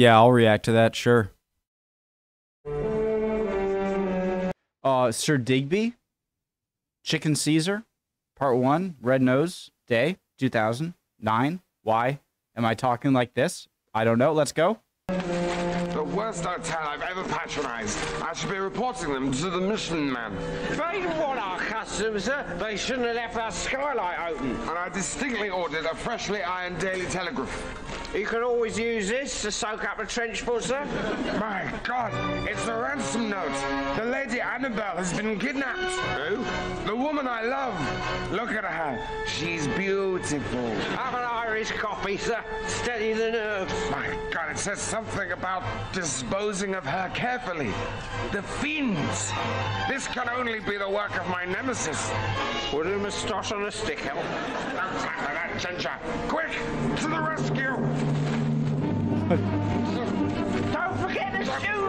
Yeah, I'll react to that. Sure. Uh, Sir Digby, Chicken Caesar, Part One, Red Nose Day, 2009. Why am I talking like this? I don't know. Let's go. Worst hotel I've ever patronized. I should be reporting them to the Michelin man. They want our customers, sir. They shouldn't have left our skylight open. And I distinctly ordered a freshly ironed Daily Telegraph. You can always use this to soak up a trench foot, sir. My God, it's a ransom note. The Lady Annabelle has been kidnapped. Who? The woman I love. Look at her. She's beautiful. Have an Irish coffee, sir. Steady the nerves. My God, it says something about disposing of her carefully. The fiends. This can only be the work of my nemesis. With a moustache on a stick, help. Don't that, Ginger. Quick, to the rescue. Don't forget the shoes.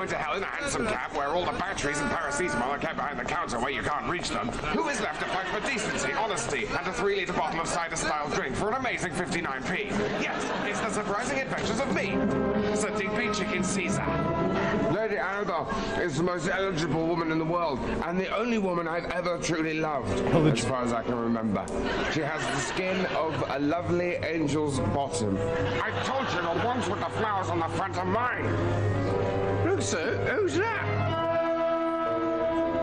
In a going to hell in a hansom cab where all the batteries and paracetamol are kept behind the counter where you can't reach them, who is left to fight for decency, honesty, and a three litre bottle of cider-style drink for an amazing 59p? Yes, it's the surprising adventures of me, Sir Digby Chicken Caesar. Lady Annabelle is the most eligible woman in the world, and the only woman I've ever truly loved, as far as I can remember. She has the skin of a lovely angel's bottom. I told you the ones with the flowers on the front are mine. Look, sir, who's that?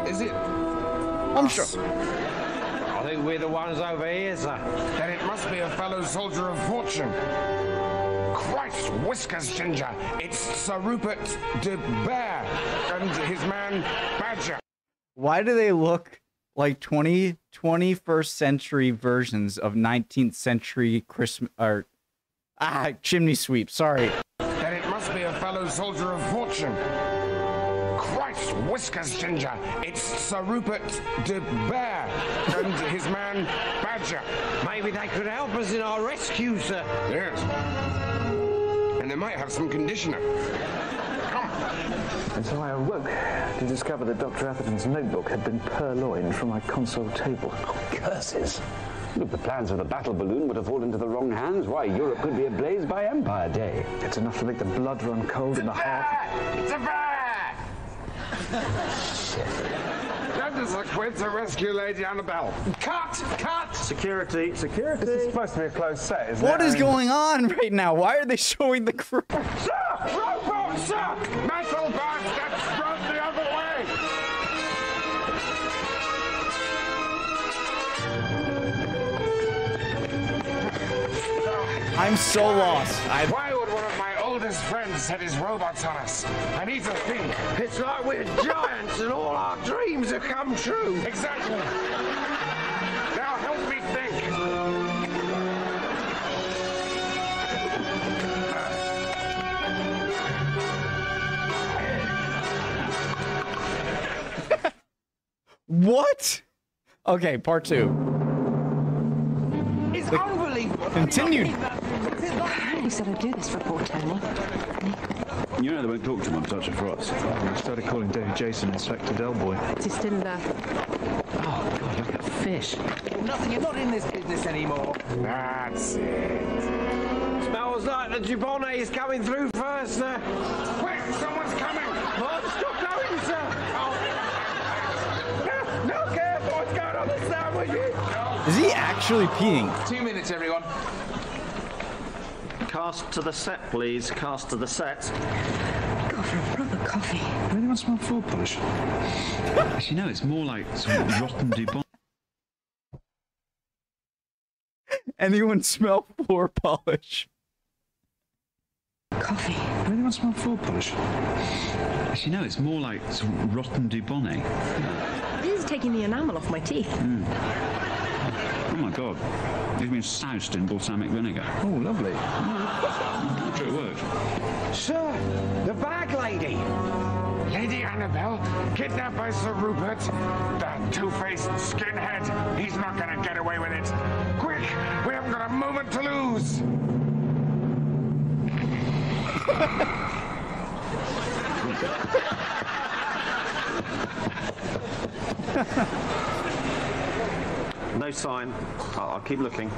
Is it? I'm sure. I think we're the ones over here, sir. Then it must be a fellow soldier of fortune. Christ, whiskers, Ginger. It's Sir Rupert de Bear and his man Badger. Why do they look like 20, 21st century versions of 19th century Christmas or ah chimney sweep? Sorry. Then it must be a fellow soldier of fortune. Christ, whiskers, Ginger. It's Sir Rupert de Bear and his man Badger. Maybe they could help us in our rescue, sir. Yes. And they might have some conditioner. Come. And so I awoke to discover that Dr. Atherton's notebook had been purloined from my console table. Oh, Curses. Look, the plans of the battle balloon would have fallen into the wrong hands. Why, Europe could be ablaze by Empire Day. It's enough to make the blood run cold in the heart. It's a bear! That is a quid to rescue Lady Annabelle. Cut! Cut! Security, security. This is supposed to be a closed set, isn't What it? is going on right now? Why are they showing the crew? Sir! Rowboat, sir! Metal bastards! I'm so lost. I Why would one of my oldest friends set his robots on us? I need to think. It's like we're giants and all our dreams have come true. Exactly. Now help me think. what? Okay, part two. It's unbelievable. Continued. You said I'd do this for poor Tony. You know they won't talk to him on such a frost. I started calling David Jason Inspector Delboy. Is he still there? Oh, God, look at fish. Nothing, you're not in this business anymore. That's it. Smells like the Dubonnet is coming through first, sir. Quick, someone's coming. Oh, stop going, sir. Oh. No, no, careful. What's going on this side with you? Is he actually peeing? Two minutes, everyone. Cast to the set, please. Cast to the set. God, for a proper coffee. Anyone smell floor polish? Actually, no, it's more like some rotten Dubon. Anyone smell floor polish? Coffee. Anyone smell floor polish? Actually, no, it's more like some rotten Dubonnet. This is taking the enamel off my teeth. Oh Oh, my God. It's been soused in balsamic vinegar. Oh, lovely. I'm sure it works. Sir, the bag lady. Lady Annabelle, kidnapped by Sir Rupert. That two-faced skinhead. He's not gonna get away with it. Quick, we haven't got a moment to lose. no sign. I'll, I'll keep looking.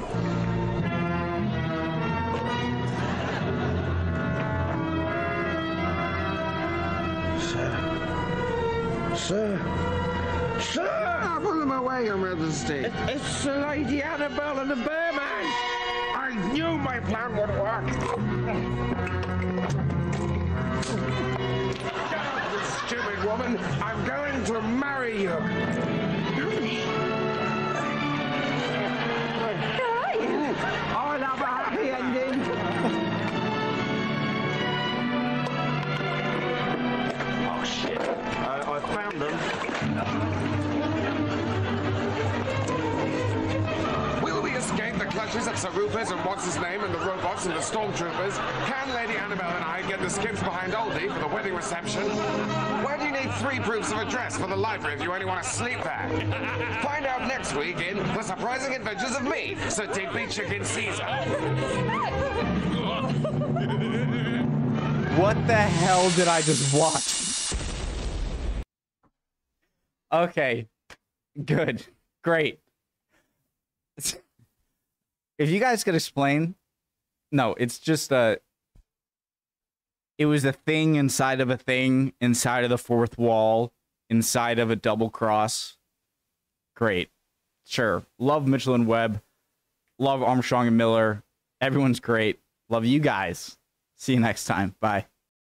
Sir. Sir. Sir! I'm on my way, Your Majesty. It, it's the Lady Annabelle and the Bearman! I knew my plan would work. Get stupid woman! I'm going to marry you. I love a happy ending! Oh shit. Uh, I found them. Escape the clutches Sir Rupert and what's his name and the robots and the stormtroopers? Can Lady Annabelle and I get the skips behind Aldi for the wedding reception? Why do you need three proofs of address for the library if you only want to sleep there? Find out next week in The Surprising Adventures of Me, Sir Digby Chicken Caesar. What the hell did I just watch? Okay. Good. Great. If you guys could explain. No, it's just a. It was a thing inside of a thing, inside of the fourth wall, inside of a double cross. Great. Sure. Love Mitchell and Webb. Love Armstrong and Miller. Everyone's great. Love you guys. See you next time. Bye.